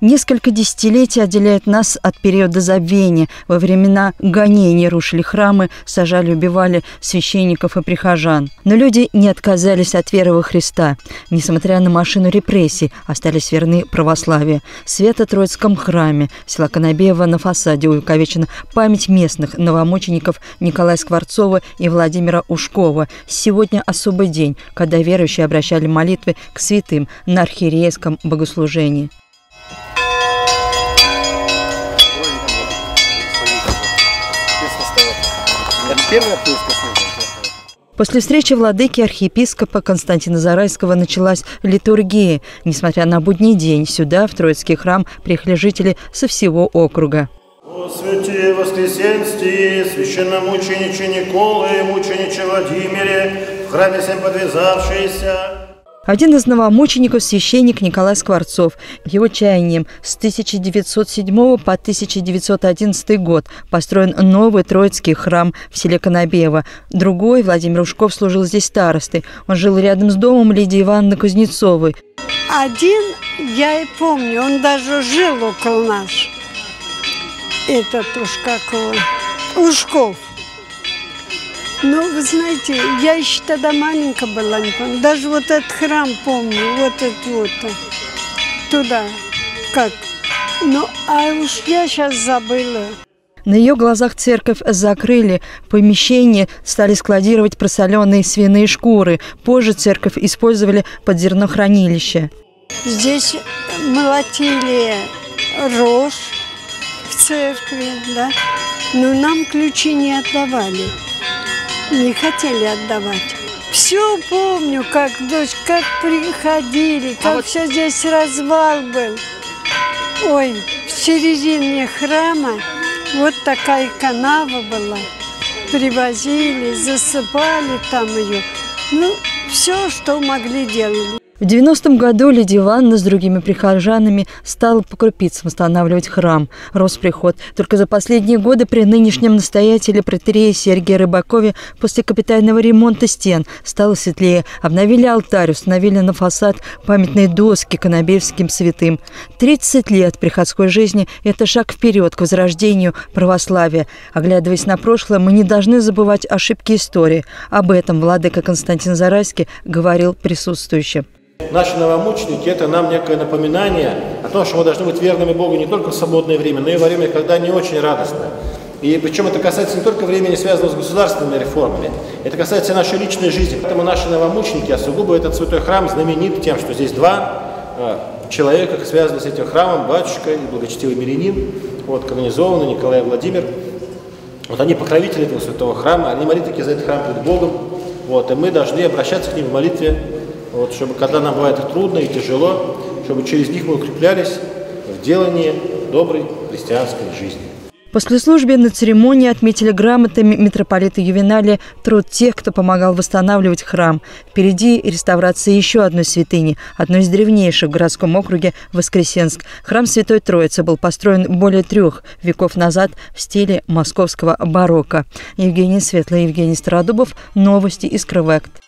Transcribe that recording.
Несколько десятилетий отделяет нас от периода забвения. Во времена гонений рушили храмы, сажали, убивали священников и прихожан. Но люди не отказались от веры во Христа. Несмотря на машину репрессий, остались верны православию. В Свято-Троицком храме села Конобеева на фасаде увековечена память местных новомучеников Николая Скворцова и Владимира Ушкова. Сегодня особый день, когда верующие обращали молитвы к святым на архиерейском богослужении. Первая После встречи владыки архиепископа Константина Зарайского началась литургия. Несмотря на будний день, сюда, в Троицкий храм, приехали жители со всего округа. О святе воскресенстве, священномучениче Николы, мучениче Владимире, в храме всем подвязавшиеся, один из новомучеников – священник Николай Скворцов. Его чаянием с 1907 по 1911 год построен новый Троицкий храм в селе Конобеево. Другой, Владимир Ушков, служил здесь старостой. Он жил рядом с домом Лидии Ивановны Кузнецовой. Один, я и помню, он даже жил около нас. Этот уж какой, Ушков. Ну, вы знаете, я еще тогда маленькая была, не помню. Даже вот этот храм помню, вот этот вот, туда, как. Ну, а уж я сейчас забыла. На ее глазах церковь закрыли, помещение стали складировать просоленные свиные шкуры. Позже церковь использовали под зернохранилище. Здесь молотили рожь в церкви, да, но нам ключи не отдавали не хотели отдавать. Все помню, как дочь, как приходили, а как а вот... все здесь развал был. Ой, в середине храма вот такая канава была. Привозили, засыпали там ее. Ну, все, что могли, делали. В 90-м году Лидия Ивановна с другими прихожанами стала по крупицам восстанавливать храм. Рос приход. Только за последние годы при нынешнем настоятеле протерее Сергея Рыбакове после капитального ремонта стен стало светлее. Обновили алтарь, установили на фасад памятные доски канабельским святым. 30 лет приходской жизни – это шаг вперед к возрождению православия. Оглядываясь на прошлое, мы не должны забывать ошибки истории. Об этом владыка Константин Зарайский говорил присутствующим. Наши новомученики – это нам некое напоминание о том, что мы должны быть верными Богу не только в свободное время, но и во время, когда не очень радостно. И причем это касается не только времени, связанного с государственными реформами, это касается нашей личной жизни. Поэтому наши новомученики, а сугубо этот святой храм знаменит тем, что здесь два э, человека, связанные с этим храмом, батюшка и благочестивый мирянин, вот, канонизованный Николай Владимир. Вот они покровители этого святого храма, они молитвики за этот храм перед Богом. Вот, и мы должны обращаться к ним в молитве вот, чтобы когда нам бывает трудно и тяжело, чтобы через них мы укреплялись в делании доброй христианской жизни. После службы на церемонии отметили грамотами митрополита Ювеналия труд тех, кто помогал восстанавливать храм. Впереди реставрация еще одной святыни, одной из древнейших в городском округе Воскресенск. Храм Святой Троицы был построен более трех веков назад в стиле московского барокко. Евгений Светлый, Евгений Стародубов. Новости из Крывект.